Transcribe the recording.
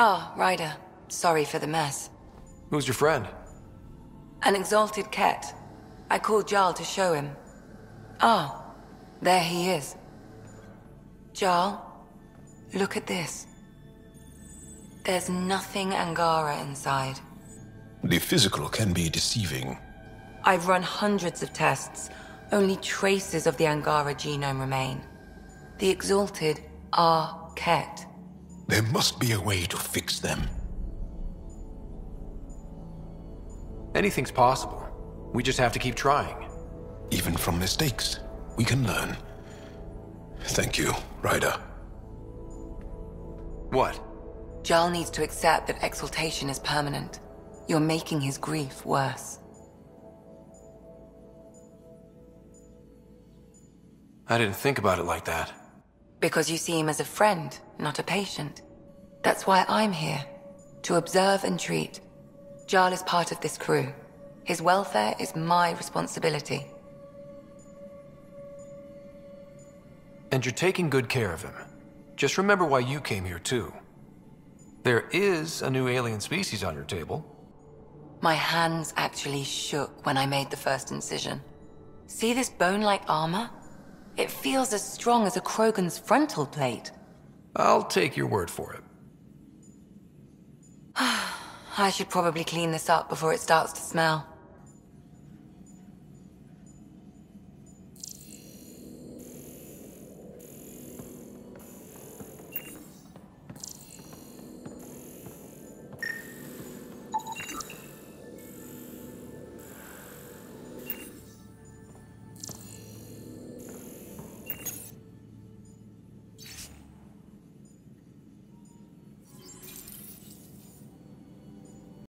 Ah, Ryder. Sorry for the mess. Who's your friend? An exalted kett. I called Jaal to show him. Ah, there he is. Jaal, look at this. There's nothing Angara inside. The physical can be deceiving. I've run hundreds of tests. Only traces of the Angara genome remain. The Exalted are kett. There must be a way to fix them. Anything's possible. We just have to keep trying. Even from mistakes, we can learn. Thank you, Ryder. What? Jaal needs to accept that exaltation is permanent. You're making his grief worse. I didn't think about it like that. Because you see him as a friend, not a patient. That's why I'm here. To observe and treat. Jaal is part of this crew. His welfare is my responsibility. And you're taking good care of him. Just remember why you came here, too. There is a new alien species on your table. My hands actually shook when I made the first incision. See this bone-like armor? It feels as strong as a Krogan's frontal plate. I'll take your word for it. I should probably clean this up before it starts to smell.